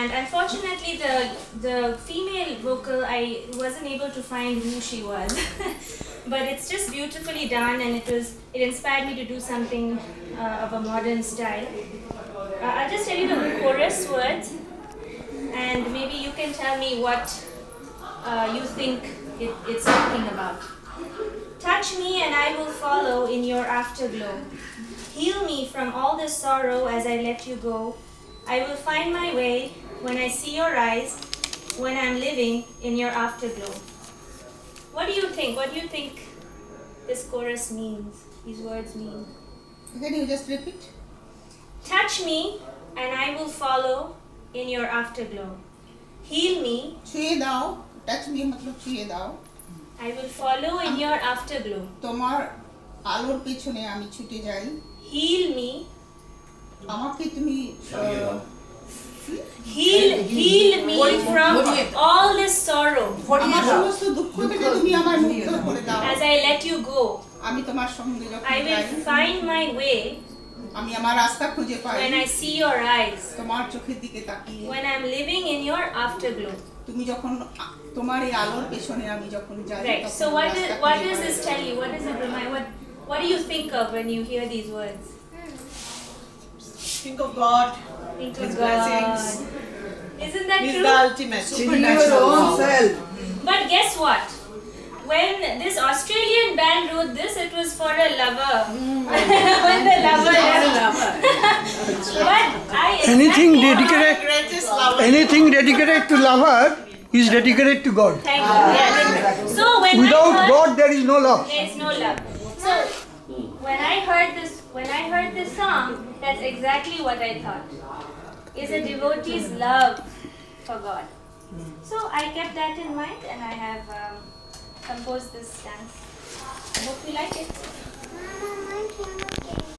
And unfortunately, the the female vocal, I wasn't able to find who she was. but it's just beautifully done, and it was it inspired me to do something uh, of a modern style. Uh, I'll just tell you the chorus words, and maybe you can tell me what uh, you think it, it's talking about. Touch me, and I will follow in your afterglow. Heal me from all this sorrow as I let you go. I will find my way when I see your eyes, when I'm living in your afterglow. What do you think? What do you think this chorus means? These words mean? Can you just repeat? Touch me, and I will follow in your afterglow. Heal me, ছুঁয়ে দাও touch me মতলব ছুঁয়ে দাও I will follow in your afterglow. তোমার আলোর পেছনে আমি ছুটে যাই Heal me, আমাকে তুমি আহ, heal, heal me from all this sorrow আমার সমস্ত দুঃখ থেকে তুমি আমার মুক্ত করে দাও as I let you go. আমি তোমার সঙ্গে যখন I will যাই find my way আমি আমার রাস্তা খুঁজে পাই when I see your eyes, তোমার চোখের দিকে তাকিয়ে when I'm living in your afterglow. তুমি যখন আ- তোমার এই আলোর পেছনে আমি যখন যাই Right. তখন So what রাস্তা does what খুঁজে does pi. this tell you? What does it remind? What what do you think of when you hear these words? Think of God. Think His of blessings. Isn't that He's true? the ultimate. In your own self. But guess what? When this Australian band wrote this, it was for a lover. when the lover left. but I Anything dedicated, anything dedicated to lover is dedicated to God. Thank you. Yes. So when Without heard, God, there is no love. there is no love. So when I heard this, when I heard this song, that's exactly what I thought. Is a devotee's love for God. So I kept that in mind, and I have um, composed this dance.